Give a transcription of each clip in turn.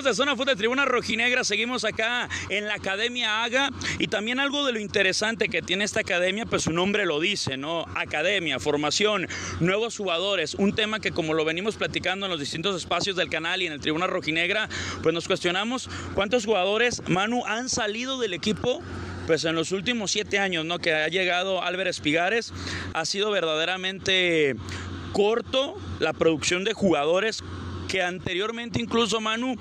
amigos de Zona Food de Tribuna Rojinegra, seguimos acá en la Academia Haga y también algo de lo interesante que tiene esta academia, pues su nombre lo dice, ¿no? Academia, formación, nuevos jugadores, un tema que como lo venimos platicando en los distintos espacios del canal y en el Tribuna Rojinegra, pues nos cuestionamos cuántos jugadores, Manu, han salido del equipo pues en los últimos siete años, ¿no? Que ha llegado Álvarez Pigares, ha sido verdaderamente corto la producción de jugadores que anteriormente incluso Manu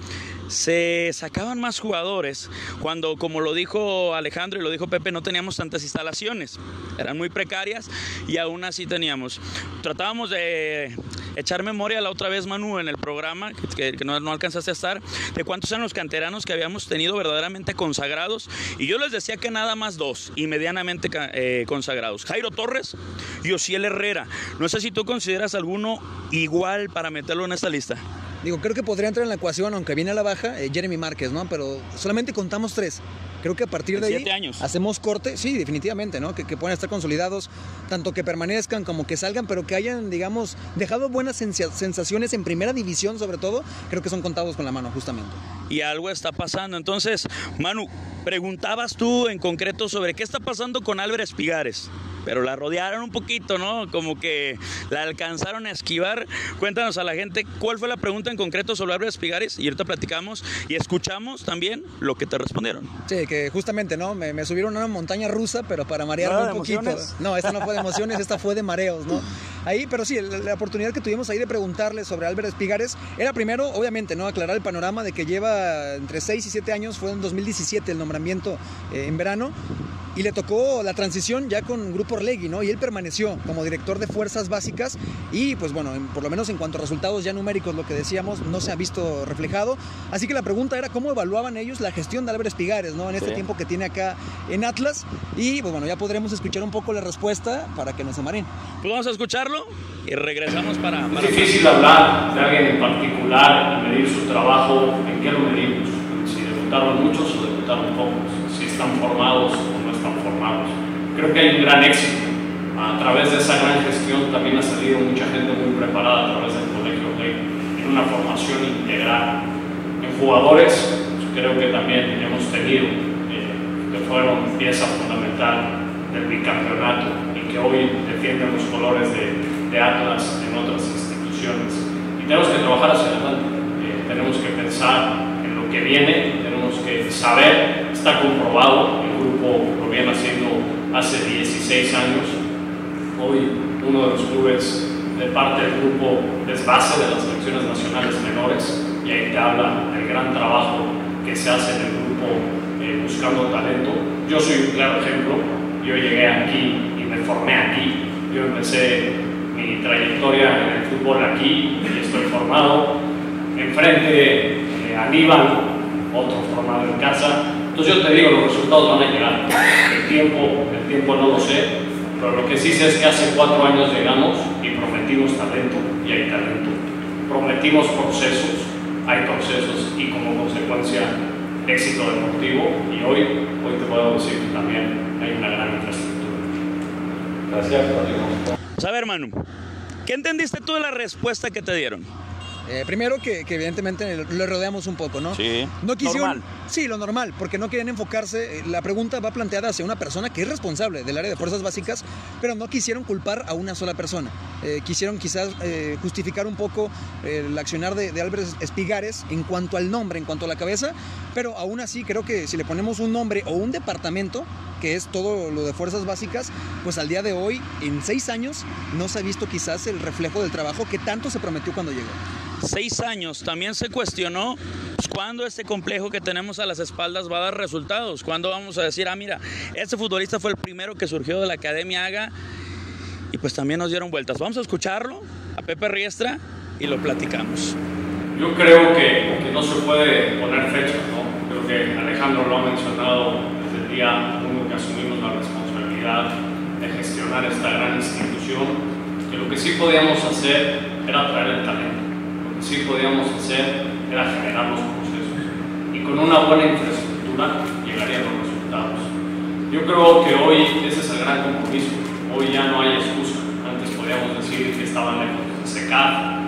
se sacaban más jugadores cuando, como lo dijo Alejandro y lo dijo Pepe, no teníamos tantas instalaciones. Eran muy precarias y aún así teníamos. Tratábamos de echar memoria la otra vez, Manu, en el programa, que, no, alcanzaste a estar, de cuántos eran los canteranos que habíamos tenido verdaderamente consagrados. Y yo les decía que nada más dos, y medianamente eh, consagrados. Jairo Torres y Osiel Herrera. No sé si tú consideras alguno igual para meterlo en esta lista. Digo, creo que podría entrar en la ecuación, aunque viene a la baja, eh, Jeremy Márquez, ¿no? Pero solamente contamos tres. Creo que a partir de ahí años. hacemos corte, sí, definitivamente, ¿no? Que, que, puedan estar consolidados, tanto que permanezcan como que salgan, pero que hayan, digamos, dejado buenas sensaciones en primera división, sobre todo, creo que son contados con la mano, justamente. Y algo está pasando. Entonces, Manu, preguntabas tú en concreto sobre qué está pasando con Álvarez Pigares pero la rodearon un poquito, ¿no? Como que la alcanzaron a esquivar. Cuéntanos a la gente cuál fue la pregunta en concreto sobre Álvarez Pigares y ahorita platicamos y escuchamos también lo que te respondieron. Sí, que justamente, ¿no? Me, subieron a una montaña rusa, pero para marearme un poquito. No, esta no fue de emociones, esta fue de mareos, ¿no? Ahí, pero sí, la, oportunidad que tuvimos ahí de preguntarle sobre Álvarez Pigares era primero, obviamente, ¿no? Aclarar el panorama de que lleva entre 6 y 7 años, fue en 2017 el nombramiento eh, en verano, y le tocó la transición ya con Grupo Orlegui, ¿no? Y él permaneció como director de fuerzas básicas y pues bueno, por lo menos en cuanto a resultados ya numéricos, lo que decíamos, no se ha visto reflejado. Así que la pregunta era cómo evaluaban ellos la gestión de Álvarez Pigares, ¿no? En este tiempo que tiene acá en Atlas y pues bueno, ya podremos escuchar un poco la respuesta para que nos amaren. Pues vamos a escucharlo y regresamos para... Es difícil hablar de alguien en particular medir su trabajo, ¿en qué lo medimos? Si debutaron muchos o debutaron pocos, si están formados están formados. Creo que hay un gran éxito. A través de esa gran gestión también ha salido mucha gente muy preparada a través del Colegio de en una formación integral. En jugadores, pues, creo que también hemos tenido, eh, que fueron pieza fundamental del bicampeonato y que hoy defienden los colores de, Atlas en otras instituciones. Y tenemos que trabajar hacia adelante. Eh, tenemos que pensar en lo que viene, tenemos que saber, está comprobado, viene haciendo hace 16 años. Hoy uno de los clubes de parte del grupo es base de las selecciones nacionales menores y ahí te habla del gran trabajo que se hace en el grupo eh, buscando talento. Yo soy un claro ejemplo, yo llegué aquí y me formé aquí, yo empecé mi trayectoria en el fútbol aquí y estoy formado. Enfrente de Aníbal, otro formado en casa, entonces yo te digo, los resultados van a llegar. El tiempo, tiempo no lo sé, pero lo que sí sé es que hace cuatro años llegamos y prometimos talento y hay talento. Prometimos procesos, hay procesos y como consecuencia éxito deportivo y hoy, hoy te puedo decir que también hay una gran infraestructura. Gracias, Rodrigo. A ver, Manu, ¿qué entendiste tú de la respuesta que te dieron? Eh, primero que, evidentemente lo rodeamos un poco, ¿no? Sí. No quisieron, Sí, lo normal, porque no querían enfocarse. Eh, la pregunta va planteada hacia una persona que es responsable del área de fuerzas básicas, pero no quisieron culpar a una sola persona. Eh, quisieron quizás justificar un poco el accionar de, de Álvarez Espigares en cuanto al nombre, en cuanto a la cabeza, pero aún así creo que si le ponemos un nombre o un departamento, que es todo lo de fuerzas básicas, pues al día de hoy, en seis años, no se ha visto quizás el reflejo del trabajo que tanto se prometió cuando llegó seis años, también se cuestionó cuándo este complejo que tenemos a las espaldas va a dar resultados, cuándo vamos a decir, ah, mira, este futbolista fue el primero que surgió de la Academia Haga y pues también nos dieron vueltas. Vamos a escucharlo a Pepe Riestra y lo platicamos. Yo creo que, no se puede poner fecha, ¿no? Creo que Alejandro lo ha mencionado desde el día uno que asumimos la responsabilidad de gestionar esta gran institución, que lo que sí podíamos hacer era traer el talento sí podíamos hacer era generar los procesos. Y con una buena infraestructura llegarían los resultados. Yo creo que hoy ese es el gran compromiso. Hoy ya no hay excusa. Antes podíamos decir que estaban lejos de secar,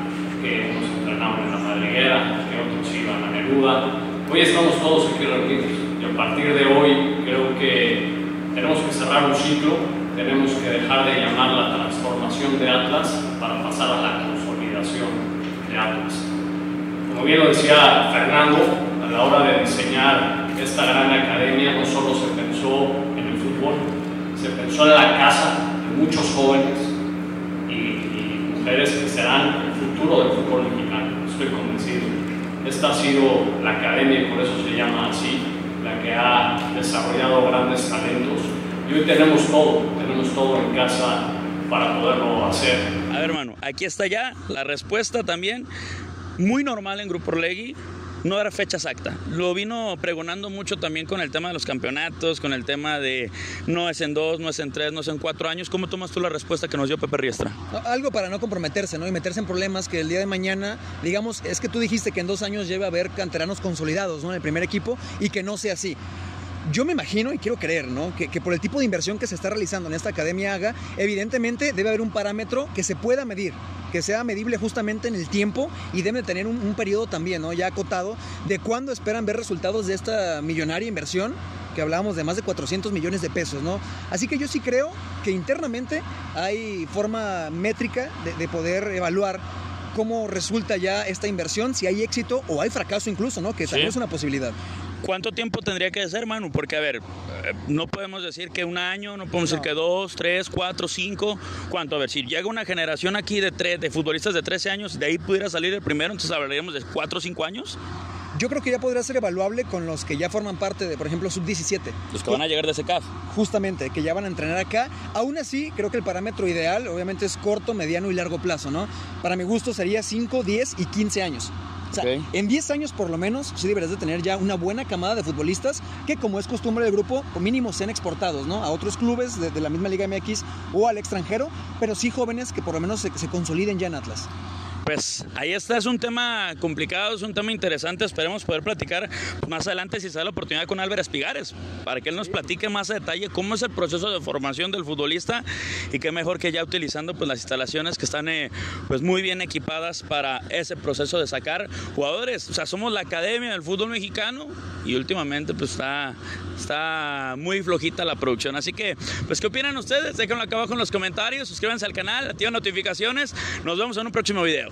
que unos entrenaban en la madriguera, que otros iban a Neruda. Hoy estamos todos aquí reunidos y a partir de hoy creo que tenemos que cerrar un ciclo, tenemos que dejar de llamar la transformación de Atlas para pasar a la consolidación Como bien lo decía Fernando, a la hora de diseñar esta gran academia no solo se pensó en el fútbol, se pensó en la casa de muchos jóvenes y, y mujeres que serán el futuro del fútbol mexicano, estoy convencido. Esta ha sido la academia y por eso se llama así, la que ha desarrollado grandes talentos y hoy tenemos todo, tenemos todo en casa para poderlo hacer. A ver, hermano, aquí está ya la respuesta también, muy normal en Grupo Orlegui, no era fecha exacta. Lo vino pregonando mucho también con el tema de los campeonatos, con el tema de no es en dos, no es en tres, no es en cuatro años. ¿Cómo tomas tú la respuesta que nos dio Pepe Riestra? algo para no comprometerse, ¿no? Y meterse en problemas que el día de mañana, digamos, es que tú dijiste que en dos años lleva a haber canteranos consolidados, ¿no? En el primer equipo y que no sea así. Yo me imagino y quiero creer, ¿no? Que, que, por el tipo de inversión que se está realizando en esta academia AGA, evidentemente debe haber un parámetro que se pueda medir, que sea medible justamente en el tiempo y debe tener un, un periodo también, ¿no? Ya acotado de cuándo esperan ver resultados de esta millonaria inversión que hablábamos de más de 400 millones de pesos, ¿no? Así que yo sí creo que internamente hay forma métrica de, de poder evaluar cómo resulta ya esta inversión, si hay éxito o hay fracaso incluso, ¿no? Que también sí. es una posibilidad. ¿Cuánto tiempo tendría que ser, Manu? Porque, a ver, no podemos decir que un año, no podemos no. decir que dos, tres, cuatro, cinco. ¿Cuánto? A ver, si llega una generación aquí de, tres, de futbolistas de 13 años, de ahí pudiera salir el primero, entonces hablaríamos de cuatro o cinco años. Yo creo que ya podría ser evaluable con los que ya forman parte de, por ejemplo, sub-17. Los que van a llegar de CAF. Justamente, que ya van a entrenar acá. Aún así, creo que el parámetro ideal, obviamente, es corto, mediano y largo plazo, ¿no? Para mi gusto sería 5, 10 y 15 años. O sea, okay. en 10 años por lo menos sí deberías de tener ya una buena camada de futbolistas que como es costumbre del grupo, o mínimo sean exportados, ¿no? A otros clubes de, de, la misma Liga MX o al extranjero, pero sí jóvenes que por lo menos se, se consoliden ya en Atlas. Pues ahí está, es un tema complicado, es un tema interesante, esperemos poder platicar más adelante si se da la oportunidad con Álvaro Espigares, para que él nos platique más a detalle cómo es el proceso de formación del futbolista y qué mejor que ya utilizando pues las instalaciones que están eh, pues muy bien equipadas para ese proceso de sacar jugadores, o sea, somos la academia del fútbol mexicano y últimamente pues está, está muy flojita la producción, así que pues qué opinan ustedes, déjenlo acá abajo en los comentarios, suscríbanse al canal, activen notificaciones, nos vemos en un próximo video.